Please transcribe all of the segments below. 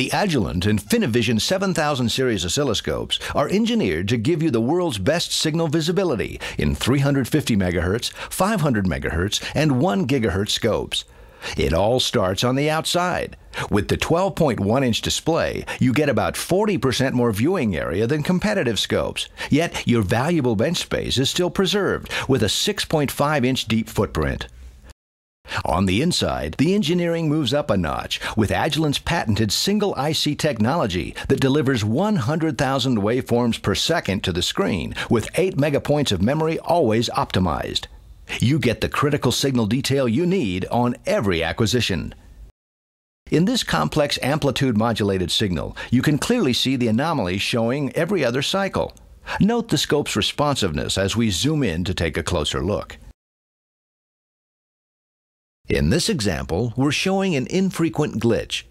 The Agilent and InfiniiVision 7000 series oscilloscopes are engineered to give you the world's best signal visibility in 350 MHz, 500 MHz, and 1 GHz scopes. It all starts on the outside. With the 12.1 inch display, you get about 40% more viewing area than competitive scopes. Yet your valuable bench space is still preserved with a 6.5 inch deep footprint. On the inside, the engineering moves up a notch with Agilent's patented single IC technology that delivers 100,000 waveforms per second to the screen with 8 megapoints of memory always optimized. You get the critical signal detail you need on every acquisition. In this complex amplitude modulated signal, you can clearly see the anomaly showing every other cycle. Note the scope's responsiveness as we zoom in to take a closer look. In this example, we're showing an infrequent glitch.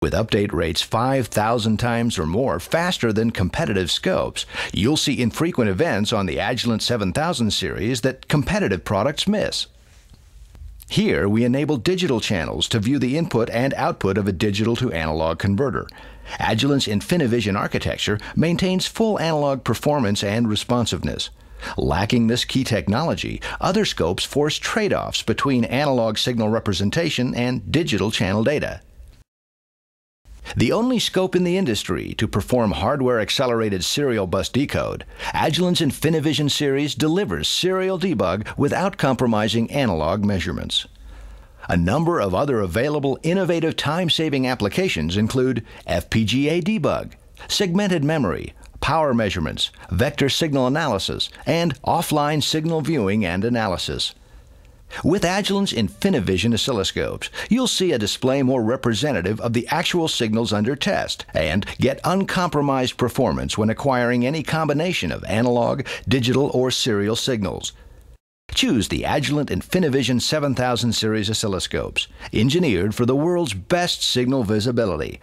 With update rates 5,000 times or more faster than competitive scopes, you'll see infrequent events on the Agilent 7000 series that competitive products miss. Here, we enable digital channels to view the input and output of a digital to analog converter. Agilent's InfiniiVision architecture maintains full analog performance and responsiveness. Lacking this key technology, other scopes force trade offs between analog signal representation and digital channel data. The only scope in the industry to perform hardware accelerated serial bus decode, Agilent's InfiniiVision series delivers serial debug without compromising analog measurements. A number of other available innovative time saving applications include FPGA debug, segmented memory, power measurements, vector signal analysis, and offline signal viewing and analysis. With Agilent's InfiniiVision oscilloscopes, you'll see a display more representative of the actual signals under test and get uncompromised performance when acquiring any combination of analog, digital, or serial signals. Choose the Agilent InfiniiVision 7000 series oscilloscopes, engineered for the world's best signal visibility